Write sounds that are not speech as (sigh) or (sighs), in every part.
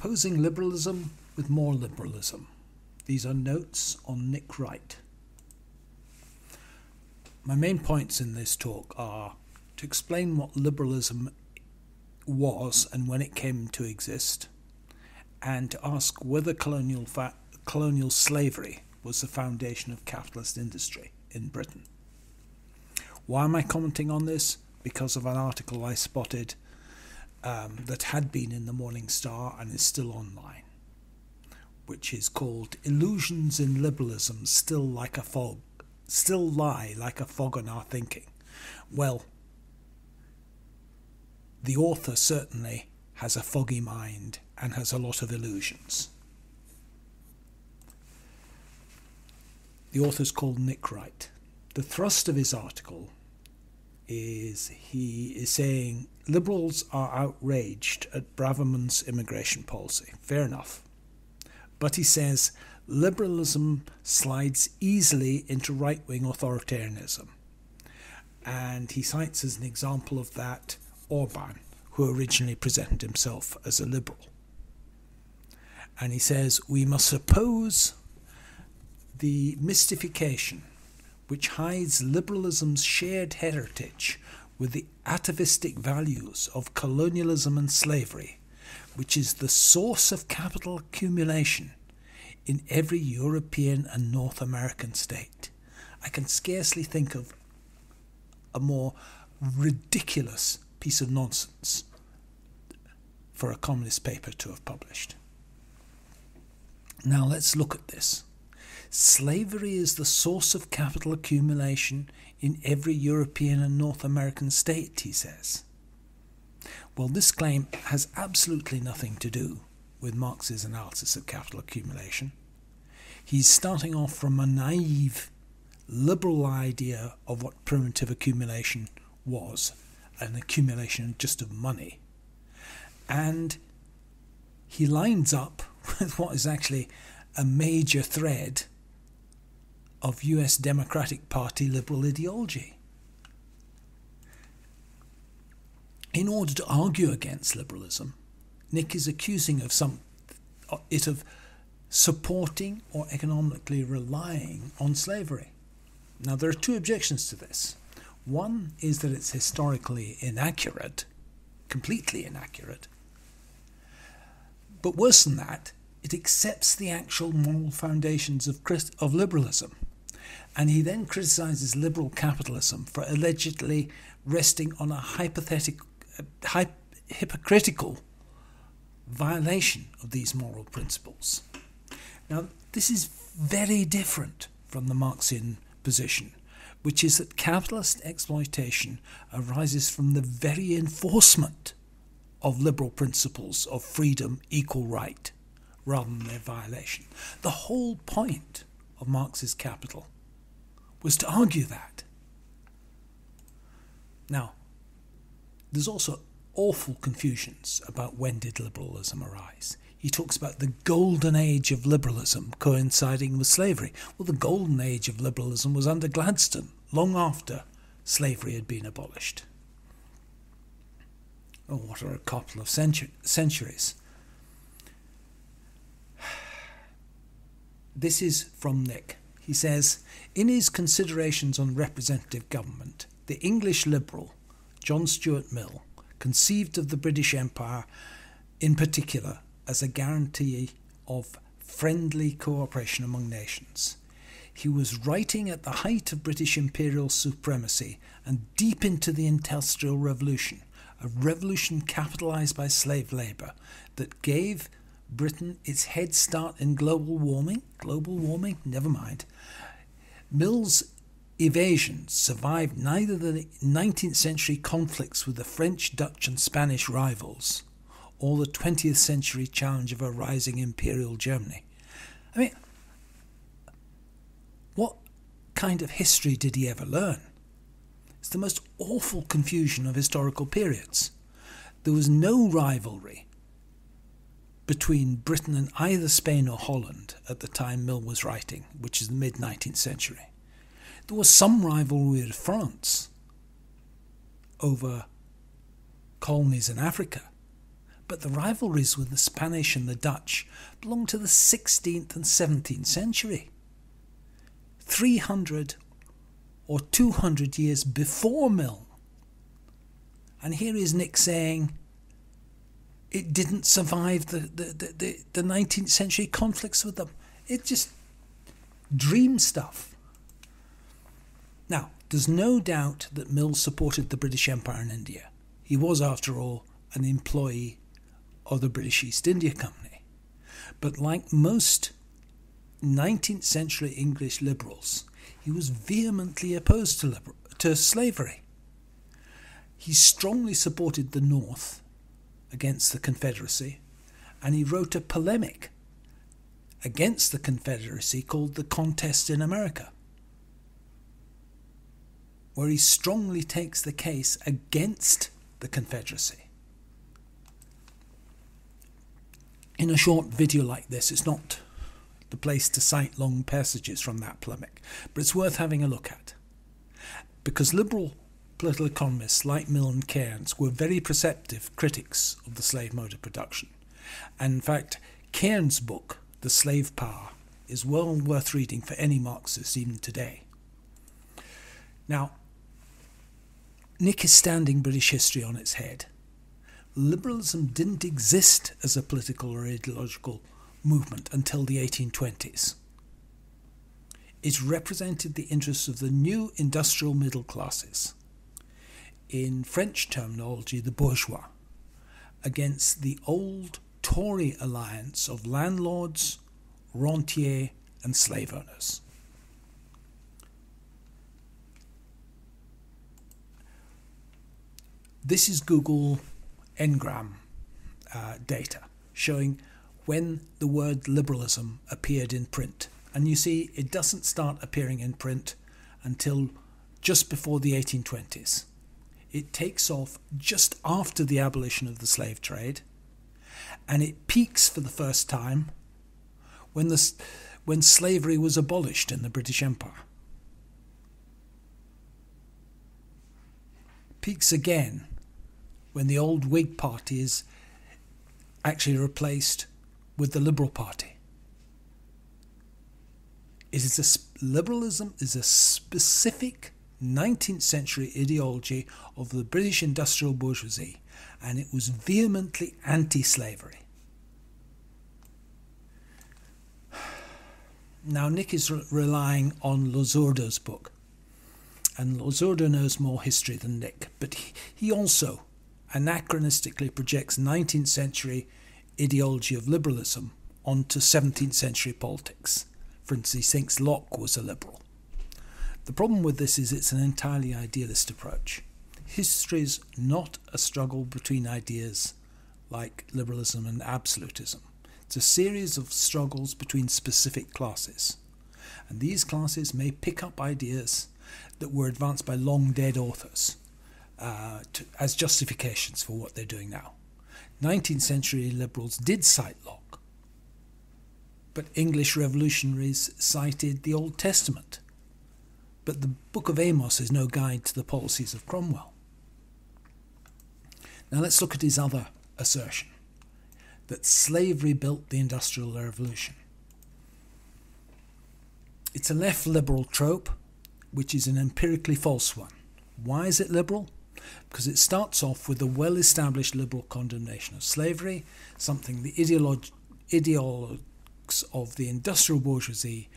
Opposing liberalism with more liberalism. These are notes on Nick Wright. My main points in this talk are to explain what liberalism was and when it came to exist, and to ask whether colonial, colonial slavery was the foundation of capitalist industry in Britain. Why am I commenting on this? Because of an article I spotted um, that had been in the Morning Star and is still online, which is called "Illusions in Liberalism Still Like a Fog, Still Lie Like a Fog on Our Thinking." Well, the author certainly has a foggy mind and has a lot of illusions. The author's called Nick Wright. The thrust of his article is he is saying liberals are outraged at Braverman's immigration policy. Fair enough. But he says liberalism slides easily into right wing authoritarianism. And he cites as an example of that Orban, who originally presented himself as a liberal. And he says we must oppose the mystification which hides liberalism's shared heritage with the atavistic values of colonialism and slavery, which is the source of capital accumulation in every European and North American state. I can scarcely think of a more ridiculous piece of nonsense for a communist paper to have published. Now let's look at this. Slavery is the source of capital accumulation in every European and North American state, he says. Well, this claim has absolutely nothing to do with Marx's analysis of capital accumulation. He's starting off from a naive, liberal idea of what primitive accumulation was an accumulation just of money. And he lines up (laughs) with what is actually a major thread of US Democratic Party liberal ideology. In order to argue against liberalism, Nick is accusing of some it of supporting or economically relying on slavery. Now there are two objections to this. One is that it's historically inaccurate, completely inaccurate. But worse than that, it accepts the actual moral foundations of, Christ- of liberalism. And he then criticizes liberal capitalism for allegedly resting on a hypothetical, uh, hypocritical violation of these moral principles. Now, this is very different from the Marxian position, which is that capitalist exploitation arises from the very enforcement of liberal principles of freedom, equal right, rather than their violation. The whole point of Marx's Capital was to argue that. Now, there's also awful confusions about when did liberalism arise. He talks about the golden age of liberalism coinciding with slavery. Well, the golden age of liberalism was under Gladstone, long after slavery had been abolished. Oh, what are a couple of centu- centuries? (sighs) This is from Nick. He says, in his considerations on representative government, the English liberal, John Stuart Mill, conceived of the British Empire in particular as a guarantee of friendly cooperation among nations. He was writing at the height of British imperial supremacy and deep into the Industrial Revolution, a revolution capitalized by slave labor that gave Britain its head start in global warming. Global warming? Never mind. Mill's evasion survived neither the 19th century conflicts with the French, Dutch, and Spanish rivals or the 20th century challenge of a rising imperial Germany. I mean, what kind of history did he ever learn? It's the most awful confusion of historical periods. There was no rivalry between Britain and either Spain or Holland at the time Mill was writing, which is the mid 19th century. There was some rivalry with France over colonies in Africa, But the rivalries with the Spanish and the Dutch belong to the 16th and 17th century. 300 or 200 years before Mill. And here is Nick saying it didn't survive the, the, the, the, 19th century conflicts with them. It just dream stuff. Now, there's no doubt that Mill supported the British Empire in India. He was, after all, an employee of the British East India Company. But like most 19th century English liberals, he was vehemently opposed to, to slavery. He strongly supported the North against the Confederacy, and he wrote a polemic against the Confederacy called The Contest in America, where he strongly takes the case against the Confederacy. In a short video like this, it's not the place to cite long passages from that polemic, but it's worth having a look at. Because liberal political economists like Mill and Cairnes were very perceptive critics of the slave mode of production. And in fact, Cairnes' book, The Slave Power, is well worth reading for any Marxist even today. Now, Nick is standing British history on its head. Liberalism didn't exist as a political or ideological movement until the 1820s. It represented the interests of the new industrial middle classes in French terminology, the bourgeois, against the old Tory alliance of landlords, rentiers, and slave owners. This is Google Ngram uh, data showing when the word liberalism appeared in print. And you see, it doesn't start appearing in print until just before the 1820s it takes off just after the abolition of the slave trade, and it peaks for the first time when, the, when slavery was abolished in the British Empire. Peaks again when the old Whig Party is actually replaced with the Liberal Party. It is a, liberalism is a specific 19th century ideology of the British industrial bourgeoisie, and it was vehemently anti slavery. Now, Nick is re- relying on Losurdo's book, and Losurdo knows more history than Nick, but he, he also anachronistically projects 19th century ideology of liberalism onto 17th century politics. For instance, he thinks Locke was a liberal. The problem with this is it's an entirely idealist approach. History is not a struggle between ideas like liberalism and absolutism. It's a series of struggles between specific classes. And these classes may pick up ideas that were advanced by long dead authors uh, to, as justifications for what they're doing now. 19th century liberals did cite Locke, but English revolutionaries cited the Old Testament but the Book of Amos is no guide to the policies of Cromwell. Now let's look at his other assertion that slavery built the Industrial Revolution. It's a left liberal trope, which is an empirically false one. Why is it liberal? Because it starts off with a well established liberal condemnation of slavery, something the ideologues of the industrial bourgeoisie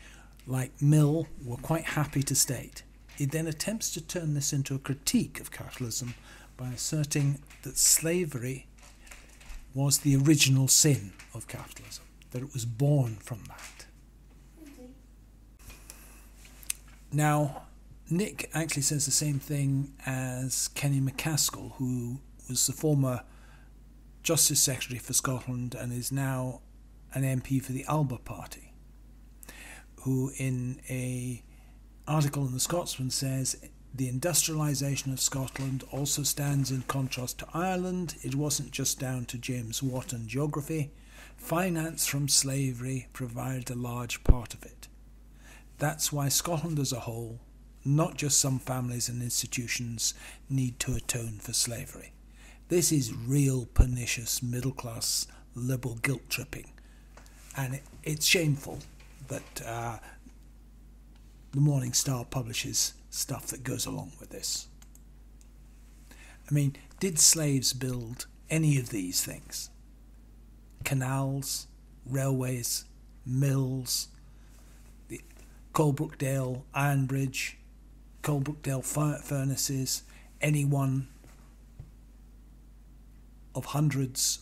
like Mill, were quite happy to state. He then attempts to turn this into a critique of capitalism by asserting that slavery was the original sin of capitalism, that it was born from that. Now, Nick actually says the same thing as Kenny MacAskill, who was the former Justice Secretary for Scotland and is now an MP for the Alba Party who in a article in the Scotsman says the industrialisation of Scotland also stands in contrast to Ireland. It wasn't just down to James Watt and geography. Finance from slavery provided a large part of it. That's why Scotland as a whole, not just some families and institutions, need to atone for slavery. This is real pernicious middle class liberal guilt tripping. And it, it's shameful that uh, the Morning Star publishes stuff that goes along with this. I mean, did slaves build any of these things? Canals, railways, mills, the Coalbrookdale Iron Bridge, Coalbrookdale furnaces, any one of hundreds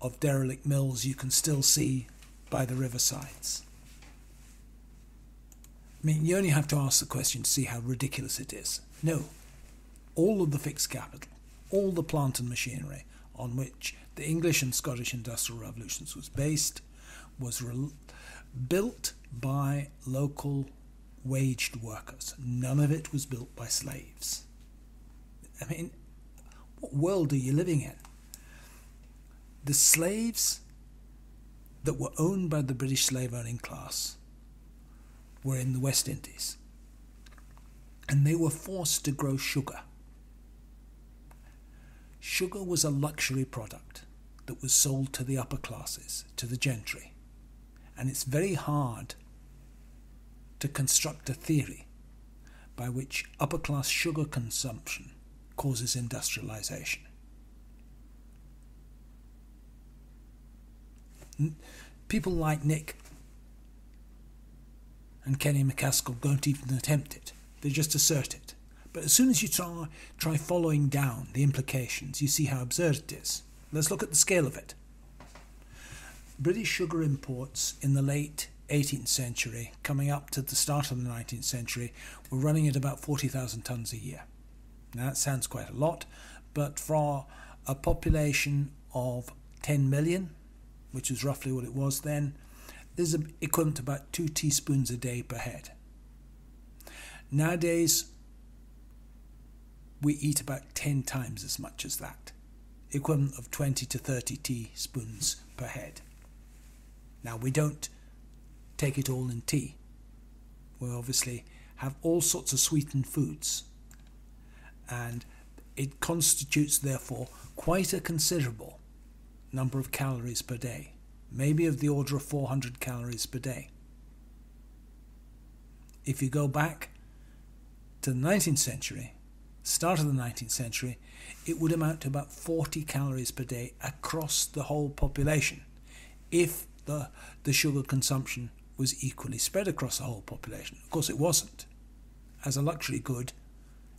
of derelict mills you can still see by the riversides. Mean, you only have to ask the question to see how ridiculous it is. No, all of the fixed capital, all the plant and machinery on which the English and Scottish industrial revolutions was based was re- built by local waged workers. None of it was built by slaves. I mean, what world are you living in? The slaves that were owned by the British slave owning class were in the West Indies. And they were forced to grow sugar. Sugar was a luxury product that was sold to the upper classes, to the gentry. And it's very hard to construct a theory by which upper class sugar consumption causes industrialization. People like Nick and Kenny MacAskill don't even attempt it, they just assert it. But as soon as you try, try following down the implications, you see how absurd it is. Let's look at the scale of it. British sugar imports in the late 18th century, coming up to the start of the 19th century, were running at about 40,000 tonnes a year. Now that sounds quite a lot, but for a population of 10 million, which is roughly what it was then, this is equivalent to about two teaspoons a day per head. Nowadays, we eat about 10 times as much as that, equivalent of 20 to 30 teaspoons per head. Now, we don't take it all in tea. We obviously have all sorts of sweetened foods, and it constitutes, therefore, quite a considerable number of calories per day, maybe of the order of 400 calories per day. If you go back to the 19th century, start of the 19th century, it would amount to about 40 calories per day across the whole population if the, the sugar consumption was equally spread across the whole population. Of course, it wasn't. As a luxury good,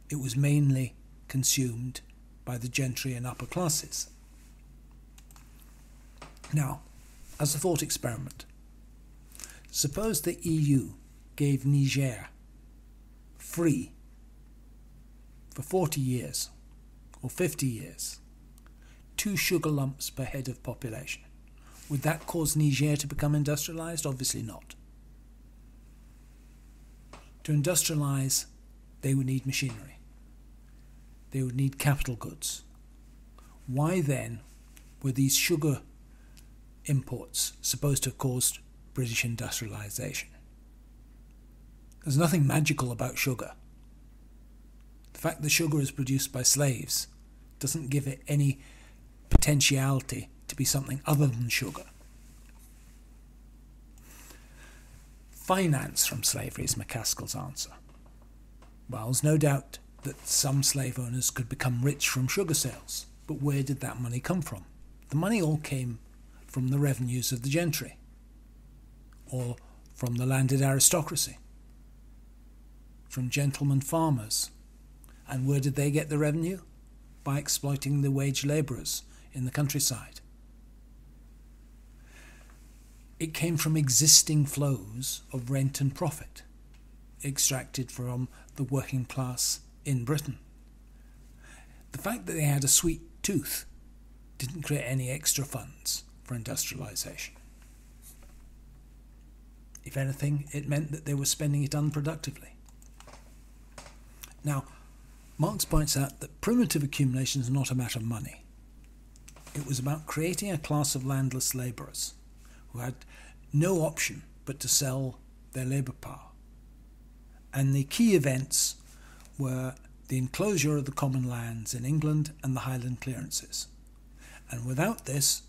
it was mainly consumed by the gentry and upper classes. Now, as a thought experiment, suppose the EU gave Niger free for 40 years or 50 years two sugar lumps per head of population. Would that cause Niger to become industrialized? Obviously not. To industrialize, they would need machinery. They would need capital goods. Why then were these sugar imports supposed to have caused British industrialization? There's nothing magical about sugar. The fact that sugar is produced by slaves doesn't give it any potentiality to be something other than sugar. Finance from slavery is MacAskill's answer. Well, there's no doubt that some slave owners could become rich from sugar sales, but where did that money come from? The money all came from the revenues of the gentry, or from the landed aristocracy, from gentlemen farmers. And where did they get the revenue? By exploiting the wage labourers in the countryside. It came from existing flows of rent and profit extracted from the working class in Britain. The fact that they had a sweet tooth didn't create any extra funds for industrialization. If anything, it meant that they were spending it unproductively. Now, Marx points out that primitive accumulation is not a matter of money. It was about creating a class of landless labourers who had no option but to sell their labour power. And the key events were the enclosure of the common lands in England and the Highland clearances. And without this,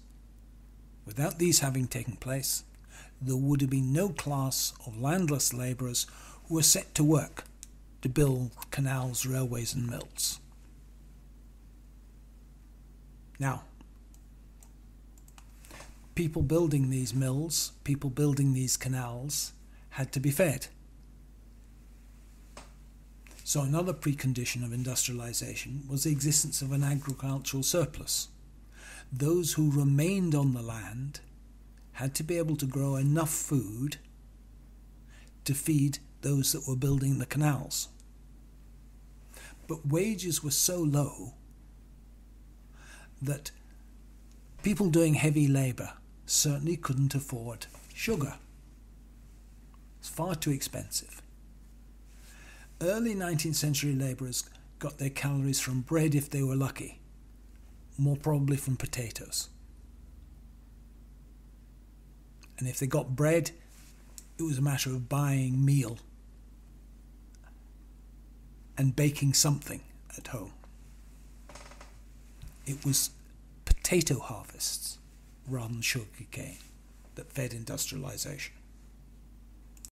without these having taken place, there would have been no class of landless labourers who were set to work to build canals, railways, and mills. Now, people building these mills, people building these canals, had to be fed. So, another precondition of industrialisation was the existence of an agricultural surplus. Those who remained on the land had to be able to grow enough food to feed those that were building the canals. But wages were so low that people doing heavy labour certainly couldn't afford sugar. It's far too expensive. Early 19th century labourers got their calories from bread if they were lucky, more probably from potatoes. And if they got bread, it was a matter of buying meal and baking something at home. It was potato harvests rather than sugar cane that fed industrialization.